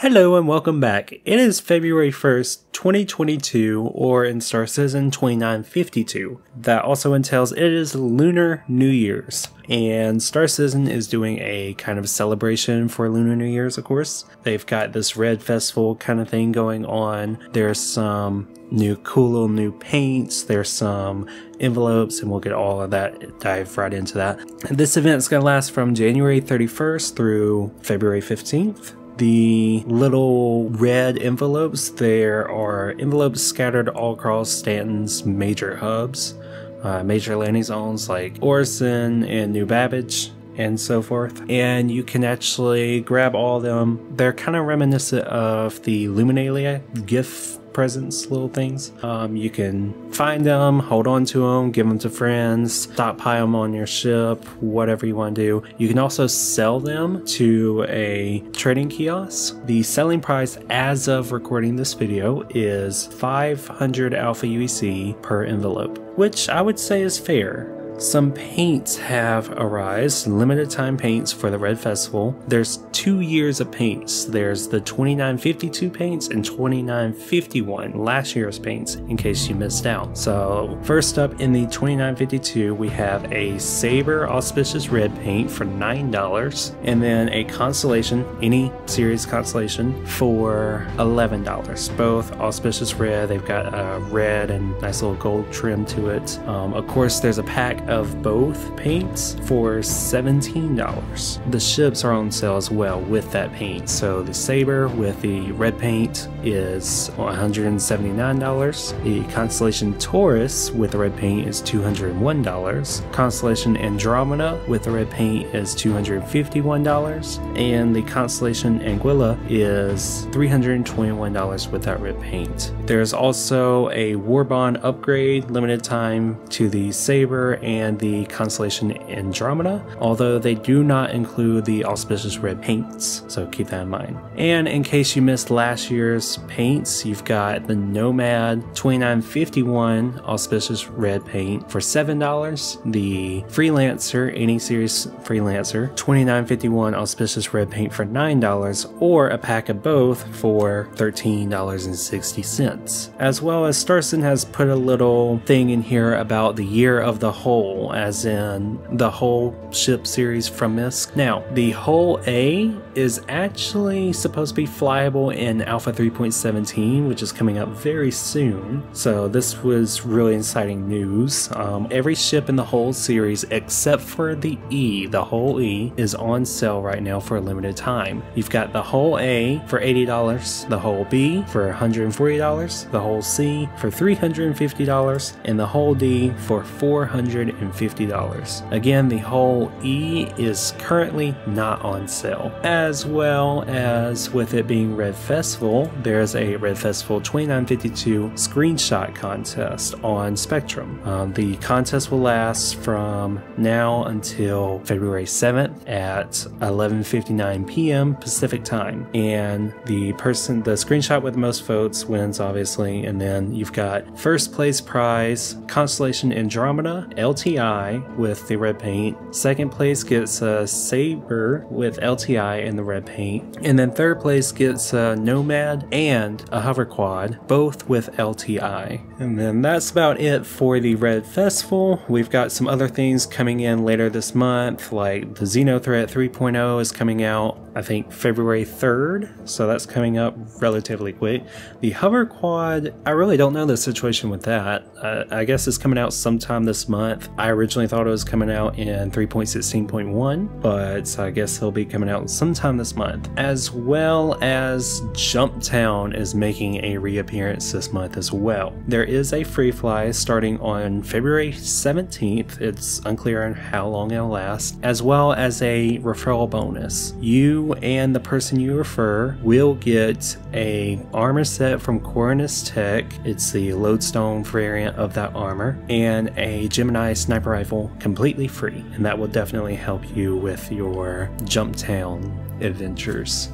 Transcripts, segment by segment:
Hello and welcome back. It is February 1st, 2022, or in Star Citizen 2952. That also entails it is Lunar New Year's. And Star Citizen is doing a kind of celebration for Lunar New Year's, of course. They've got this Red Festival kind of thing going on. There's some new cool little new paints. There's some envelopes, and we'll get all of that, dive right into that. This event is going to last from January 31st through February 15th the little red envelopes, there are envelopes scattered all across Stanton's major hubs, uh, major landing zones like Orison and New Babbage and so forth. And you can actually grab all of them. They're kind of reminiscent of the Luminalia gift presents, little things. Um, you can find them, hold on to them, give them to friends, stockpile them on your ship, whatever you want to do. You can also sell them to a trading kiosk. The selling price as of recording this video is 500 Alpha UEC per envelope, which I would say is fair. Some paints have arisen, limited time paints for the Red Festival. There's two years of paints. There's the 2952 paints and 2951, last year's paints, in case you missed out. So, first up in the 2952, we have a Saber Auspicious Red paint for $9, and then a Constellation, any series Constellation, for $11. Both Auspicious Red, they've got a red and nice little gold trim to it. Um, of course, there's a pack of both paints for $17. The ships are on sale as well with that paint. So the Saber with the red paint is $179. The Constellation Taurus with the red paint is $201. Constellation Andromeda with the red paint is $251. And the Constellation Aquila is $321 with that red paint. There's also a Warbond upgrade limited time to the Saber and and the constellation Andromeda, although they do not include the auspicious red paints, so keep that in mind. And in case you missed last year's paints, you've got the Nomad 2951 auspicious red paint for $7, the Freelancer, any series Freelancer 2951 auspicious red paint for $9, or a pack of both for $13.60. As well as Starson has put a little thing in here about the year of the Hull hull, as in the whole ship series from MISC. Now, the Hull A is actually supposed to be flyable in Alpha 3.17, which is coming up very soon. So this was really exciting news. Um, every ship in the Hull series, except for the E, the Hull E, is on sale right now for a limited time. You've got the Hull A for $80, the Hull B for $140, the Hull C for $350, and the Hull D for 400 $150. Again, the Hull E is currently not on sale. As well as with it being Red Festival, there's a Red Festival 2952 screenshot contest on Spectrum. Um, the contest will last from now until February 7th at 11:59 p.m. Pacific time, and the person, the screenshot with the most votes wins, obviously. And then you've got first place prize Constellation Andromeda LT LTI with the red paint. Second place gets a Saber with LTI and the red paint. And then third place gets a Nomad and a Hover Quad, both with LTI. And then that's about it for the Red Festival. We've got some other things coming in later this month, like the Xenothreat 3.0 is coming out I think February 3rd, so that's coming up relatively quick. The Hover Quad, I really don't know the situation with that. Uh, I guess it's coming out sometime this month. I originally thought it was coming out in 3.16.1, but I guess it'll be coming out sometime this month. As well as Jump Town is making a reappearance this month as well. There is a free fly starting on February 17th. It's unclear on how long it'll last, as well as a referral bonus. You and the person you refer will get a armor set from Quirinus Tech. It's the lodestone variant of that armor, and a Gemini sniper rifle completely free. And that will definitely help you with your Jumptown adventures.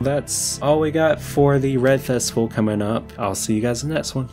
That's all we got for the Red Festival coming up. I'll see you guys in the next one.